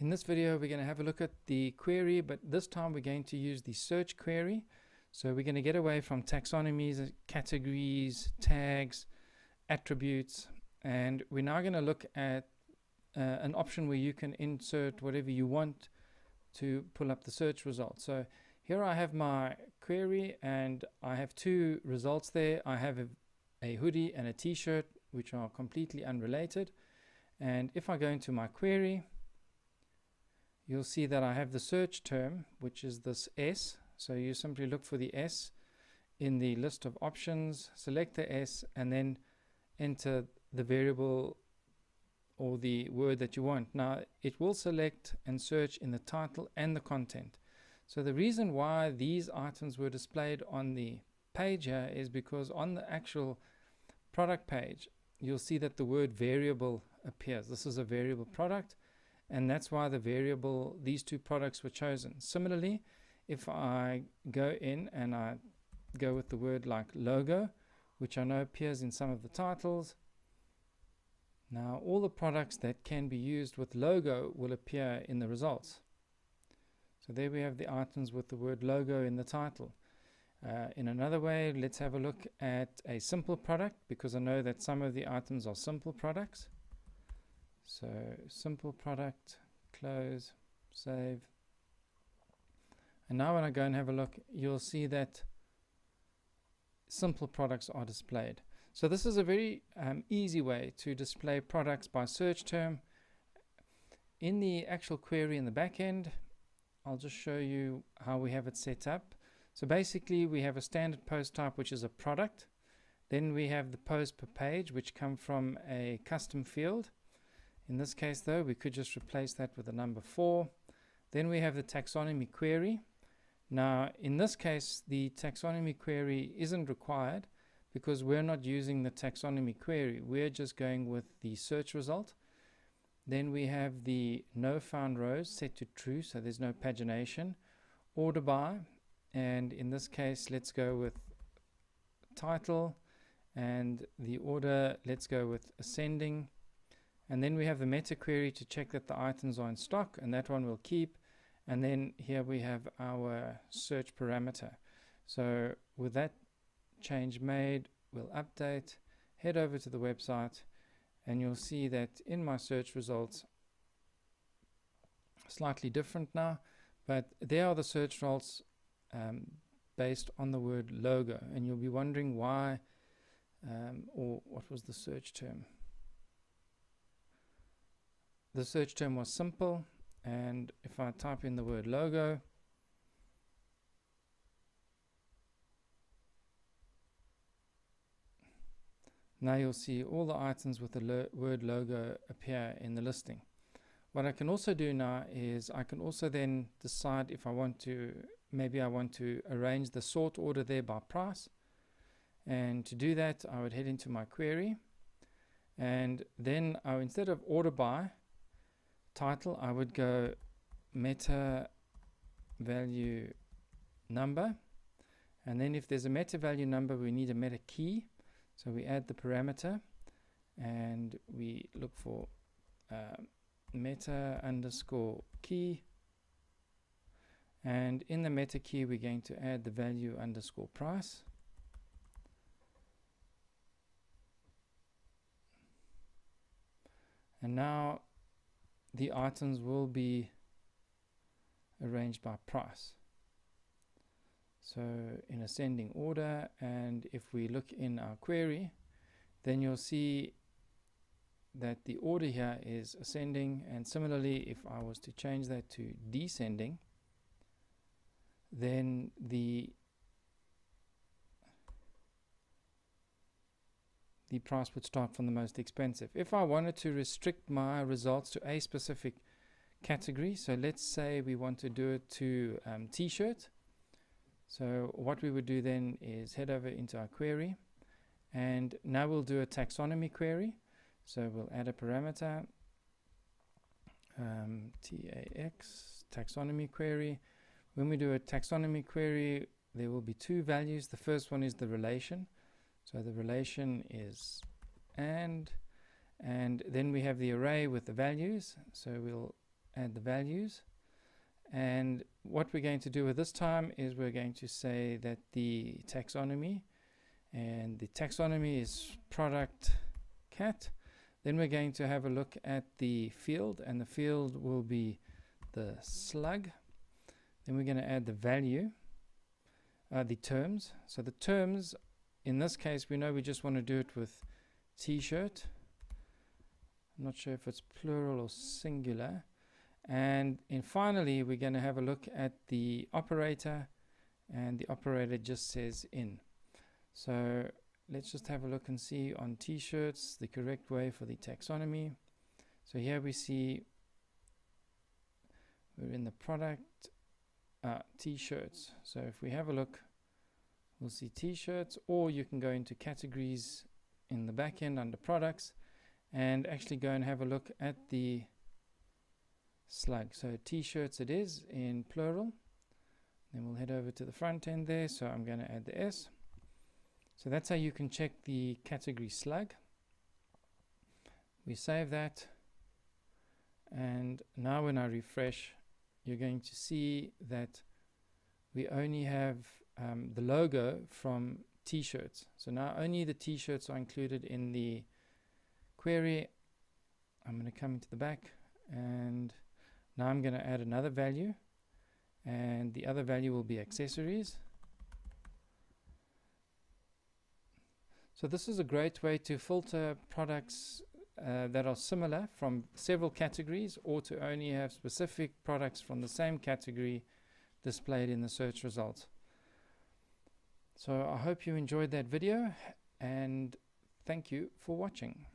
In this video we're going to have a look at the query but this time we're going to use the search query. So we're going to get away from taxonomies, categories, tags, attributes and we're now going to look at uh, an option where you can insert whatever you want to pull up the search results. So here I have my query and I have two results there. I have a, a hoodie and a t-shirt which are completely unrelated. And if I go into my query, you'll see that I have the search term, which is this S. So you simply look for the S in the list of options, select the S, and then enter the variable or the word that you want. Now, it will select and search in the title and the content. So the reason why these items were displayed on the page here is because on the actual product page, you'll see that the word variable appears. This is a variable product, and that's why the variable, these two products were chosen. Similarly, if I go in and I go with the word like logo, which I know appears in some of the titles, now all the products that can be used with logo will appear in the results. So there we have the items with the word logo in the title. Uh, in another way, let's have a look at a simple product because I know that some of the items are simple products. So simple product, close, save. And now when I go and have a look, you'll see that simple products are displayed. So this is a very um, easy way to display products by search term. In the actual query in the back end, I'll just show you how we have it set up. So basically we have a standard post type which is a product. Then we have the post per page which come from a custom field. In this case though we could just replace that with the number 4. Then we have the taxonomy query. Now in this case the taxonomy query isn't required because we're not using the taxonomy query. We're just going with the search result. Then we have the no found rows set to true, so there's no pagination. Order by, and in this case, let's go with title, and the order, let's go with ascending. And then we have the meta query to check that the items are in stock, and that one will keep. And then here we have our search parameter. So with that change made, we'll update, head over to the website, and you'll see that in my search results slightly different now but there are the search results um, based on the word logo and you'll be wondering why um, or what was the search term the search term was simple and if I type in the word logo Now you'll see all the items with the lo word logo appear in the listing. What I can also do now is I can also then decide if I want to, maybe I want to arrange the sort order there by price. And to do that, I would head into my query. And then I, instead of order by title, I would go meta value number. And then if there's a meta value number, we need a meta key. So we add the parameter and we look for uh, meta underscore key and in the meta key we're going to add the value underscore price and now the items will be arranged by price. So in ascending order and if we look in our query then you'll see that the order here is ascending and similarly if I was to change that to descending then the the price would start from the most expensive. If I wanted to restrict my results to a specific category, so let's say we want to do it to um, t-shirt, so what we would do then is head over into our query and now we'll do a taxonomy query. So we'll add a parameter um, TAX taxonomy query. When we do a taxonomy query, there will be two values. The first one is the relation. So the relation is and, and then we have the array with the values. So we'll add the values. And what we're going to do with this time is we're going to say that the taxonomy and the taxonomy is product cat. Then we're going to have a look at the field and the field will be the slug. Then we're going to add the value, uh, the terms. So the terms, in this case, we know we just want to do it with t-shirt. I'm not sure if it's plural or singular. And, and finally, we're going to have a look at the operator and the operator just says in. So let's just have a look and see on t-shirts the correct way for the taxonomy. So here we see we're in the product uh, t-shirts. So if we have a look, we'll see t-shirts or you can go into categories in the back end under products and actually go and have a look at the slug. So t-shirts it is in plural. Then we'll head over to the front end there. So I'm going to add the S. So that's how you can check the category slug. We save that. And now when I refresh, you're going to see that we only have um, the logo from t-shirts. So now only the t-shirts are included in the query. I'm going to come into the back and now I'm going to add another value and the other value will be accessories. So this is a great way to filter products uh, that are similar from several categories or to only have specific products from the same category displayed in the search results. So I hope you enjoyed that video and thank you for watching.